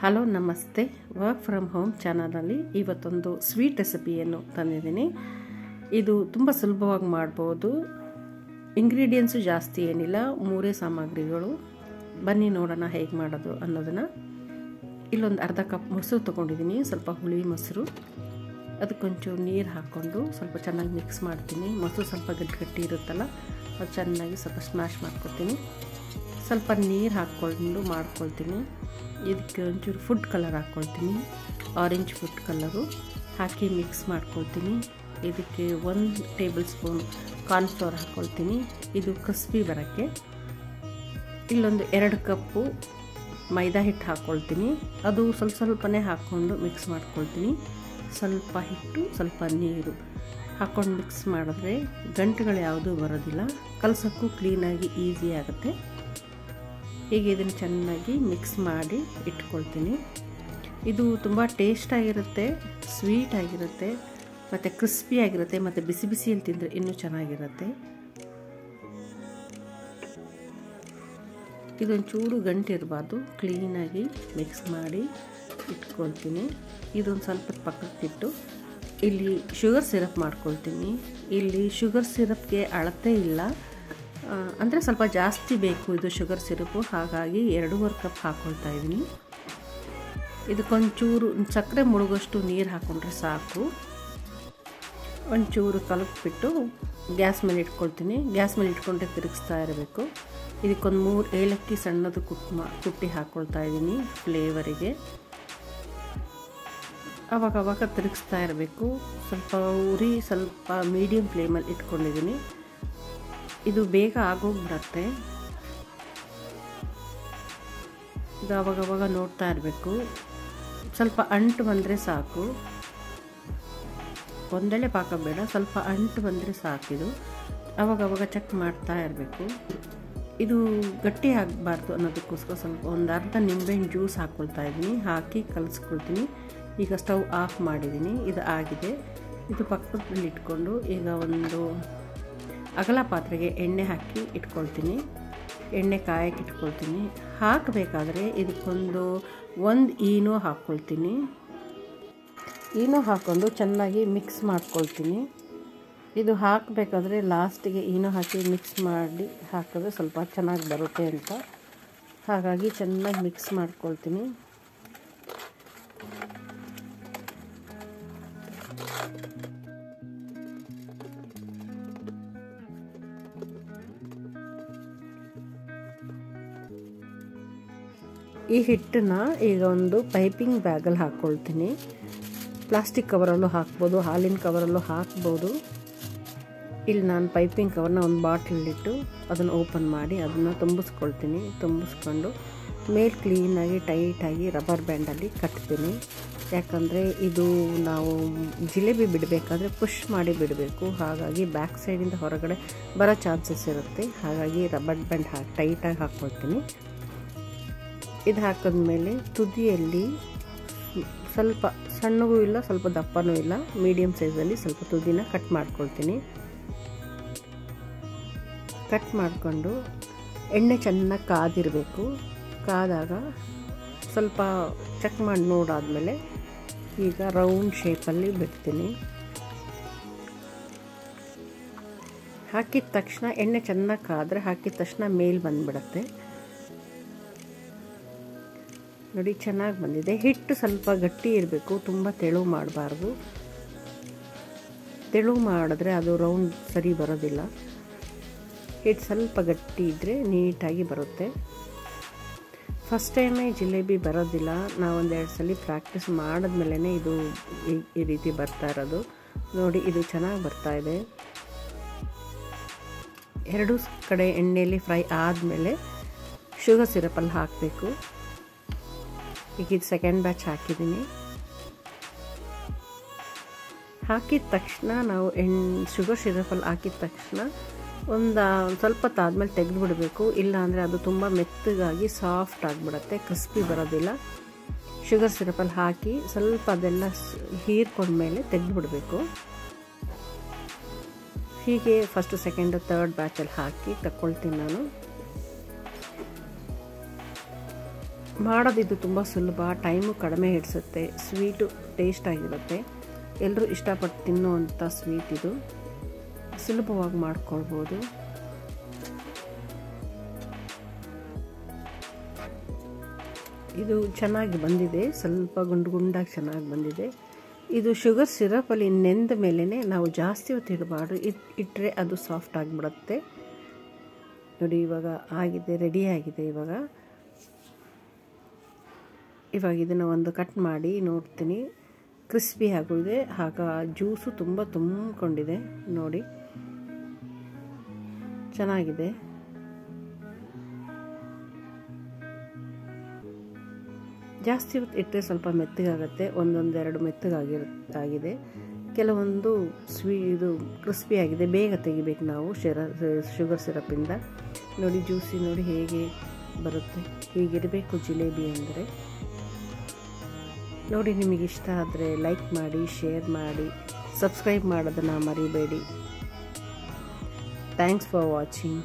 Hello, ನಮಸ್ತೆ. Work from home ಚಾನಲಲ್ಲಿ ಇವತ್ತೊಂದು ಸ್ವೀಟ್ ರೆಸಿಪಿಯನ್ನು ತಂದಿದ್ದೀನಿ. ಇದು ತುಂಬ ಸುಲಭವಾಗಿ ಮಾಡ್ಬೋದು. ಇಂಗ್ರೀಡಿಯೆಂಟ್ಸು ಜಾಸ್ತಿ ಏನಿಲ್ಲ, ಮೂರೇ ಸಾಮಗ್ರಿಗಳು. ಬನ್ನಿ ನೋಡೋಣ ಹೇಗೆ ಮಾಡೋದು ಅನ್ನೋದನ್ನು. ಇಲ್ಲೊಂದು ಅರ್ಧ ಕಪ್ ಮೊಸರು ತೊಗೊಂಡಿದ್ದೀನಿ, ಸ್ವಲ್ಪ ಹುಳಿ ಮೊಸರು. ಅದಕ್ಕೊಂಚೂರು ನೀರು ಹಾಕ್ಕೊಂಡು ಸ್ವಲ್ಪ ಚೆನ್ನಾಗಿ ಮಿಕ್ಸ್ ಮಾಡ್ತೀನಿ. ಮೊಸರು ಸ್ವಲ್ಪ ಗಟ್ಟಿ ಗಟ್ಟಿ ಇರುತ್ತಲ್ಲ, ಅದು ಚೆನ್ನಾಗಿ ಸ್ವಲ್ಪ ಸ್ಮ್ಯಾಶ್ ಮಾಡ್ಕೊತೀನಿ ಸ್ವಲ್ಪ ನೀರು ಹಾಕ್ಕೊಂಡು ಮಾಡ್ಕೊಳ್ತೀನಿ. ಇದಕ್ಕೆ ಒಂಚೂರು ಫುಡ್ ಕಲರ್ ಹಾಕ್ಕೊಳ್ತೀನಿ ಆರೆಂಜ್ ಫುಡ್ ಕಲರು ಹಾಕಿ ಮಿಕ್ಸ್ ಮಾಡ್ಕೊಳ್ತೀನಿ. ಇದಕ್ಕೆ ಒಂದು ಟೇಬಲ್ ಸ್ಪೂನ್ ಕಾರ್ನ್ಫ್ಲವರ್ ಹಾಕ್ಕೊಳ್ತೀನಿ ಇದು ಕ್ರಿಸ್ಪಿ ಬರೋಕ್ಕೆ. ಇಲ್ಲೊಂದು ಎರಡು ಕಪ್ಪು ಮೈದಾ ಹಿಟ್ಟು ಹಾಕ್ಕೊಳ್ತೀನಿ ಅದು ಸ್ವಲ್ಪ ಸ್ವಲ್ಪನೇ ಹಾಕ್ಕೊಂಡು ಮಿಕ್ಸ್ ಮಾಡ್ಕೊಳ್ತೀನಿ. ಸ್ವಲ್ಪ ಹಿಟ್ಟು, ಸ್ವಲ್ಪ ನೀರು. ಹಾಕ್ಕೊಂಡು ಮಿಕ್ಸ್ ಮಾಡಿದ್ರೆ ಗಂಟುಗಳು ಯಾವುದೂ ಬರೋದಿಲ್ಲ. ಕಲಸೋಕ್ಕೂ ಕ್ಲೀನಾಗಿ ಈಸಿ ಆಗುತ್ತೆ. ಹೀಗೆ ಇದನ್ನು ಚೆನ್ನಾಗಿ ಮಿಕ್ಸ್ ಮಾಡಿ ಇಟ್ಕೊಳ್ತೀನಿ. ಇದು ತುಂಬ ಟೇಸ್ಟಾಗಿರುತ್ತೆ ಸ್ವೀಟ್ ಆಗಿರುತ್ತೆ, ಮತ್ತು ಕ್ರಿಸ್ಪಿ ಆಗಿರುತ್ತೆ, ಮತ್ತು ಬಿಸಿ ಬಿಸಿಯಲ್ಲಿ ತಿಂದರೆ ಇನ್ನೂ ಚೆನ್ನಾಗಿರುತ್ತೆ. ಇದೊಂಚೂರು ಗಂಟಿರಬಾರ್ದು ಕ್ಲೀನಾಗಿ ಮಿಕ್ಸ್ ಮಾಡಿ ಇಟ್ಕೊಳ್ತೀನಿ. ಇದೊಂದು ಸ್ವಲ್ಪ ಪಕ್ಕಕ್ಕಿಟ್ಟು ಇಲ್ಲಿ ಶುಗರ್ ಸಿರಪ್ ಮಾಡ್ಕೊಳ್ತೀನಿ. ಇಲ್ಲಿ ಶುಗರ್ ಸಿರಪ್ಗೆ ಅಳತೆ ಇಲ್ಲ. ಅಂದರೆ ಸ್ವಲ್ಪ ಜಾಸ್ತಿ ಬೇಕು ಇದು ಶುಗರ್ ಸಿರಪು. ಹಾಗಾಗಿ ಎರಡೂವರೆ ಕಪ್ ಹಾಕ್ಕೊಳ್ತಾ ಇದ್ದೀನಿ. ಇದಕ್ಕೊಂಚೂರು ಸಕ್ಕರೆ ಮುಳುಗೋಷ್ಟು ನೀರು ಹಾಕ್ಕೊಂಡ್ರೆ ಸಾಕು. ಒಂಚೂರು ಕಲಕ್ಬಿಟ್ಟು ಗ್ಯಾಸ್ ಮೇಲೆ ಇಟ್ಕೊಳ್ತೀನಿ. ಗ್ಯಾಸ್ ಮೇಲೆ ಇಟ್ಕೊಂಡ್ರೆ ತಿರುಗಿಸ್ತಾ ಇರಬೇಕು. ಇದಕ್ಕೊಂದು ಮೂರು ಏಲಕ್ಕಿ ಸಣ್ಣದು ಕುಟ್ ಮಾ ಕುಟ್ಟಿ ಹಾಕ್ಕೊಳ್ತಾ ಇದ್ದೀನಿ ಫ್ಲೇವರಿಗೆ ಅವಾಗ ತಿರುಗಿಸ್ತಾ ಇರಬೇಕು. ಸ್ವಲ್ಪ ಉರಿ, ಸ್ವಲ್ಪ ಮೀಡಿಯಮ್ ಫ್ಲೇಮಲ್ಲಿ ಇಟ್ಕೊಂಡಿದ್ದೀನಿ. ಇದು ಬೇಗ ಆಗೋಗ್ಬಿಡತ್ತೆ. ಇದು ಅವಾಗವಾಗ ನೋಡ್ತಾ ಇರಬೇಕು. ಸ್ವಲ್ಪ ಅಂಟು ಬಂದರೆ ಸಾಕು. ಒಂದೆಳೆ ಪಾಕ ಬೇಡ, ಸ್ವಲ್ಪ ಅಂಟು ಬಂದರೆ ಸಾಕಿದು ಅವಾಗವಾಗ ಚೆಕ್ ಮಾಡ್ತಾ ಇರಬೇಕು. ಇದು ಗಟ್ಟಿ ಆಗಬಾರ್ದು ಅನ್ನೋದಕ್ಕೋಸ್ಕರ ಸ್ವಲ್ಪ ಒಂದು ಅರ್ಧ ನಿಂಬೆಹಣ್ಣು ಜ್ಯೂಸ್ ಹಾಕ್ಕೊಳ್ತಾ ಇದ್ದೀನಿ. ಹಾಕಿ ಕಲಿಸ್ಕೊಳ್ತೀನಿ. ಈಗ ಸ್ಟವ್ ಆಫ್ ಮಾಡಿದ್ದೀನಿ. ಇದು ಆಗಿದೆ. ಇದು ಪಕ್ಕದಲ್ಲಿ ಇಟ್ಕೊಂಡು ಈಗ ಒಂದು ಅಗಲ ಪಾತ್ರೆಗೆ ಎಣ್ಣೆ ಹಾಕಿ ಇಟ್ಕೊಳ್ತೀನಿ. ಎಣ್ಣೆ ಕಾಯಕ್ಕೆ ಇಟ್ಕೊಳ್ತೀನಿ. ಹಾಕಬೇಕಾದ್ರೆ ಇದಕ್ಕೊಂದು ಒಂದು ಈನೋ ಹಾಕ್ಕೊಳ್ತೀನಿ. ಈನೋ ಹಾಕ್ಕೊಂಡು ಚೆನ್ನಾಗಿ ಮಿಕ್ಸ್ ಮಾಡ್ಕೊಳ್ತೀನಿ. ಇದು ಹಾಕಬೇಕಾದ್ರೆ ಲಾಸ್ಟಿಗೆ ಈನೋ ಹಾಕಿ ಮಿಕ್ಸ್ ಮಾಡಿ ಹಾಕಿದ್ರೆ ಸ್ವಲ್ಪ ಚೆನ್ನಾಗಿ ಬರುತ್ತೆ ಅಂತ. ಹಾಗಾಗಿ ಚೆನ್ನಾಗಿ ಮಿಕ್ಸ್ ಮಾಡ್ಕೊಳ್ತೀನಿ. ಈ ಹಿಟ್ಟನ್ನ ಈಗ ಒಂದು ಪೈಪಿಂಗ್ ಬ್ಯಾಗಲ್ಲಿ ಹಾಕ್ಕೊಳ್ತೀನಿ ಪ್ಲಾಸ್ಟಿಕ್ ಕವರಲ್ಲೂ ಹಾಕ್ಬೋದು, ಹಾಲಿನ ಕವರಲ್ಲೂ ಹಾಕ್ಬೋದು. ಇಲ್ಲಿ ನಾನು ಪೈಪಿಂಗ್ ಕವರ್ನ ಒಂದು ಬಾಟ್ಲಲ್ಲಿಟ್ಟು ಅದನ್ನು ಓಪನ್ ಮಾಡಿ ಅದನ್ನು ತುಂಬಿಸ್ಕೊಳ್ತೀನಿ. ತುಂಬಿಸ್ಕೊಂಡು ಮೇಲೆ ಕ್ಲೀನಾಗಿ ಟೈಟಾಗಿ ರಬ್ಬರ್ ಬ್ಯಾಂಡಲ್ಲಿ ಕಟ್ತೀನಿ. ಯಾಕಂದರೆ ಇದು ನಾವು ಜಿಲೇಬಿ ಬಿಡಬೇಕಾದ್ರೆ ಪುಷ್ ಮಾಡಿ ಬಿಡಬೇಕು. ಹಾಗಾಗಿ ಬ್ಯಾಕ್ ಸೈಡಿಂದ ಹೊರಗಡೆ ಬರೋ ಚಾನ್ಸಸ್ ಇರುತ್ತೆ. ಹಾಗಾಗಿ ರಬ್ಬರ್ ಬ್ಯಾಂಡ್ ಹಾಕಿ ಟೈಟಾಗಿ ಹಾಕ್ಕೊಳ್ತೀನಿ ಇದು ಹಾಕಿದ್ಮೇಲೆ ತುದಿಯಲ್ಲಿ ಸ್ವಲ್ಪ ಸಣ್ಣಗೂ ಇಲ್ಲ, ಸ್ವಲ್ಪ ದಪ್ಪನೂ ಇಲ್ಲ. ಮೀಡಿಯಮ್ ಸೈಜಲ್ಲಿ ಸ್ವಲ್ಪ ತುದಿನ ಕಟ್ ಮಾಡ್ಕೊಳ್ತೀನಿ. ಕಟ್ ಮಾಡಿಕೊಂಡು ಎಣ್ಣೆ ಚೆನ್ನಾಗಿ ಕಾದಿರಬೇಕು. ಕಾದಾಗ ಸ್ವಲ್ಪ ಚೆಕ್ ಮಾಡಿ ನೋಡಾದಮೇಲೆ ಈಗ ರೌಂಡ್ ಶೇಪಲ್ಲಿ ಬಿಡ್ತೀನಿ. ಹಾಕಿದ ತಕ್ಷಣ ಎಣ್ಣೆ ಚೆನ್ನಾಗಿ ಕಾದರೆ ಹಾಕಿದ ತಕ್ಷಣ ಮೇಲೆ ಬಂದುಬಿಡತ್ತೆ. ನೋಡಿ, ಚೆನ್ನಾಗಿ ಬಂದಿದೆ. ಹಿಟ್ಟು ಸ್ವಲ್ಪ ಗಟ್ಟಿ ಇರಬೇಕು, ತುಂಬ ತೆಳು ಮಾಡಬಾರ್ದು. ತೆಳು ಮಾಡಿದ್ರೆ ಅದು ರೌಂಡ್ ಸರಿ ಬರೋದಿಲ್ಲ. ಹಿಟ್ಟು ಸ್ವಲ್ಪ ಗಟ್ಟಿ ಇದ್ದರೆ ನೀಟಾಗಿ ಬರುತ್ತೆ. ಫಸ್ಟ್ ಟೈಮೇ ಜಿಲೇಬಿ ಬರೋದಿಲ್ಲ. ನಾವು ಒಂದೆರಡು ಸಲ ಪ್ರಾಕ್ಟೀಸ್ ಮಾಡಿದ್ಮೇಲೆ ಇದು ಈ ರೀತಿ ಬರ್ತಾ ಇರೋದು. ನೋಡಿ, ಇದು ಚೆನ್ನಾಗಿ ಬರ್ತಾ ಇದೆ. ಎರಡು ಕಡೆ ಎಣ್ಣೆಯಲ್ಲಿ ಫ್ರೈ ಆದಮೇಲೆ ಶುಗರ್ ಸಿರಪಲ್ಲಿ ಹಾಕಬೇಕು. ಈಗ ಇದು ಸೆಕೆಂಡ್ ಬ್ಯಾಚ್ ಹಾಕಿದ್ದೀನಿ ಹಾಕಿದ ತಕ್ಷಣ ನಾವು ಎಣ್ ಶುಗರ್ ಸಿರಪಲ್ಲಿ ಹಾಕಿದ ತಕ್ಷಣ ಒಂದು ಸ್ವಲ್ಪ ತಾದ್ಮೇಲೆ ತೆಗೆದು ಬಿಡಬೇಕು ಇಲ್ಲಾಂದರೆ ಅದು ತುಂಬ ಮೆತ್ತಗಾಗಿ ಸಾಫ್ಟ್ ಆಗಿಬಿಡತ್ತೆ ಕ್ರಿಸ್ಪಿ ಬರೋದಿಲ್ಲ ಶುಗರ್ ಸಿರಪಲ್ಲಿ ಹಾಕಿ ಸ್ವಲ್ಪ ಅದೆಲ್ಲ ಹೀರ್ಕೊಂಡ್ಮೇಲೆ ತೆಗೆದು ಬಿಡಬೇಕು ಹೀಗೆ ಫಸ್ಟು ಸೆಕೆಂಡು ತರ್ಡ್ ಬ್ಯಾಚಲ್ಲಿ ಹಾಕಿ ತಗೊಳ್ತೀನಿ ನಾನು ಮಾಡೋದಿದ್ದು ತುಂಬ ಸುಲಭ ಟೈಮು ಕಡಿಮೆ ಹಿಡಿಸುತ್ತೆ ಸ್ವೀಟು ಟೇಸ್ಟಾಗಿರುತ್ತೆ ಎಲ್ಲರೂ ಇಷ್ಟಪಟ್ಟು ತಿನ್ನುವಂಥ ಸ್ವೀಟ್ ಇದು. ಸುಲಭವಾಗಿ ಮಾಡ್ಕೊಳ್ಬೋದು. ಇದು ಚೆನ್ನಾಗಿ ಬಂದಿದೆ, ಸ್ವಲ್ಪ ಗುಂಡು ಗುಂಡಾಗಿ ಚೆನ್ನಾಗಿ ಬಂದಿದೆ. ಇದು ಶುಗರ್ ಸಿರಪಲ್ಲಿ ನೆಂದ ಮೇಲೇ ನಾವು ಜಾಸ್ತಿ ಹೊತ್ತು ಇಡಬಾರ್ದು. ಇಟ್ ಇಟ್ಟರೆ ಅದು ಸಾಫ್ಟ್ ಆಗಿಬಿಡುತ್ತೆ. ನೋಡಿ ಇವಾಗ ಆಗಿದೆ ರೆಡಿ ಆಗಿದೆ ಇವಾಗ. ಇವಾಗ ಇದನ್ನು ಒಂದು ಕಟ್ ಮಾಡಿ ನೋಡ್ತೀನಿ. ಕ್ರಿಸ್ಪಿ ಆಗಿದೆ. ಆಗ ಜ್ಯೂಸು ತುಂಬ ತುಂಬಿಕೊಂಡಿದೆ. ನೋಡಿ. ಚೆನ್ನಾಗಿದೆ. ಜಾಸ್ತಿ ಹೊತ್ತು ಇಟ್ಟರೆ ಸ್ವಲ್ಪ ಮೆತ್ತಗಾಗುತ್ತೆ. ಒಂದೊಂದೆರಡು ಆಗಿದೆ ಕೆಲವೊಂದು ಸ್ವೀ ಇದು ಕ್ರಿಸ್ಪಿ ಆಗಿದೆ. ಬೇಗ ತೆಗಿಬೇಕು ನಾವು ಶೆರ ಶುಗರ್ ಸಿರಪಿಂದ ನೋಡಿ ಜ್ಯೂಸಿ ನೋಡಿ ಹೇಗೆ ಬರುತ್ತೆ. ಹೀಗಿರಬೇಕು ಜಿಲೇಬಿ ಅಂದರೆ. ನೋಡಿ ನಿಮಗೆ ಇಷ್ಟ ಆದರೆ ಲೈಕ್ ಮಾಡಿ ಶೇರ್ ಮಾಡಿ ಸಬ್ಸ್ಕ್ರೈಬ್ ಮಾಡೋದನ್ನು ಮರಿಬೇಡಿ. Thanks for watching